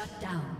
Shut down.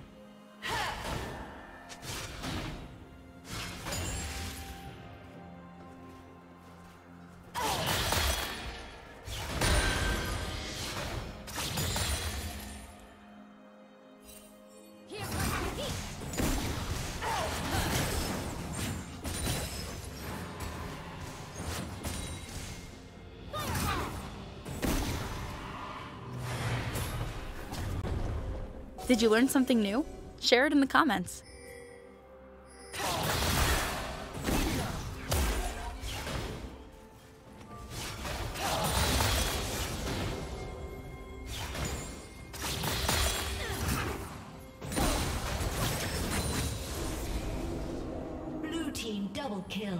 Did you learn something new? Share it in the comments. Blue team double kill.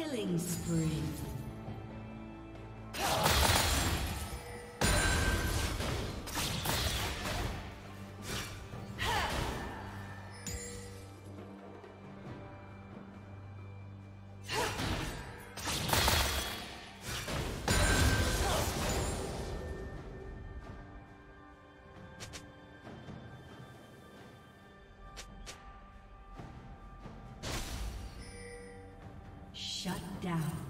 Killing spree. Shut down.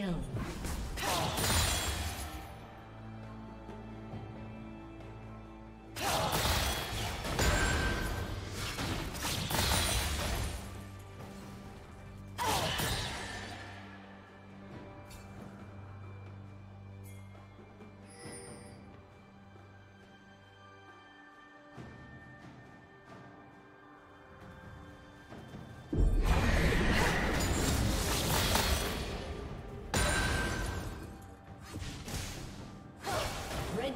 Double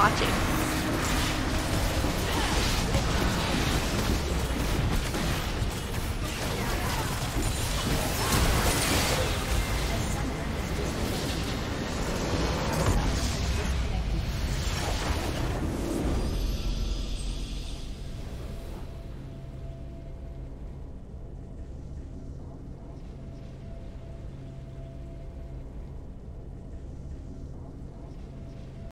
Watching.